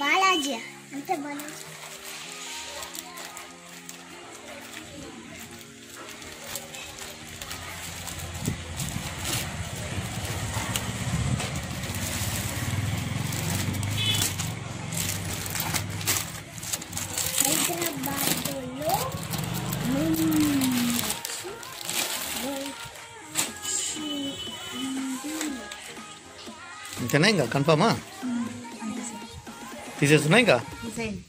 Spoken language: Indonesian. బాలాజీ అంటే Balaji Kenapa enggak? Kenapa mah? Hmm. Dices, venga. Sim.